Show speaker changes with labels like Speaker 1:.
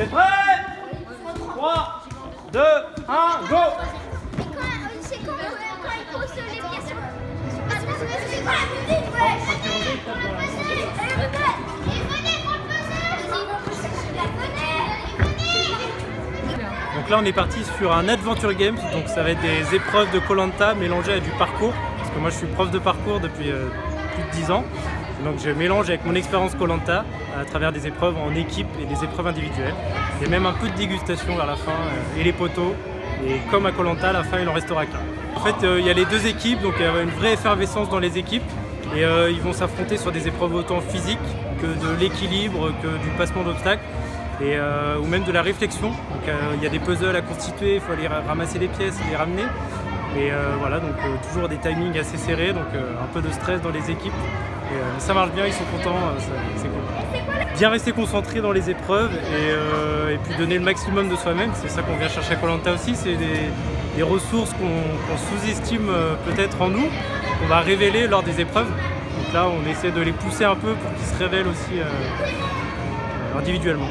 Speaker 1: T'es prêt? 3, 2, 1, go!
Speaker 2: C'est
Speaker 1: Donc là on est parti sur un Adventure Games, donc ça va être des épreuves de Colanta mélangées à du parcours, parce que moi je suis prof de parcours depuis euh, plus de 10 ans. Donc je mélange avec mon expérience Colanta à travers des épreuves en équipe et des épreuves individuelles. Il y a même un peu de dégustation vers la fin euh, et les poteaux. Et comme à Colanta, à la fin il en restera qu'un. En fait euh, il y a les deux équipes, donc il y a une vraie effervescence dans les équipes. Et euh, ils vont s'affronter sur des épreuves autant physiques que de l'équilibre, que du passement d'obstacles. Ou même de la réflexion. Il y a des puzzles à constituer, il faut aller ra- ramasser les pièces les ramener. Et euh, voilà, donc euh, toujours des timings assez serrés, donc euh, un peu de stress dans les équipes. Et, mais ça marche bien, ils sont contents, c'est cool. Bien rester concentré dans les épreuves et, puis donner le maximum de soi-même, c'est ça qu'on vient chercher à Colanta aussi, c'est des, ressources qu'on sous-estime peut-être en nous, qu'on va révéler lors des épreuves. Donc là, on essaie de les pousser un peu pour qu'ils se révèlent aussi individuellement.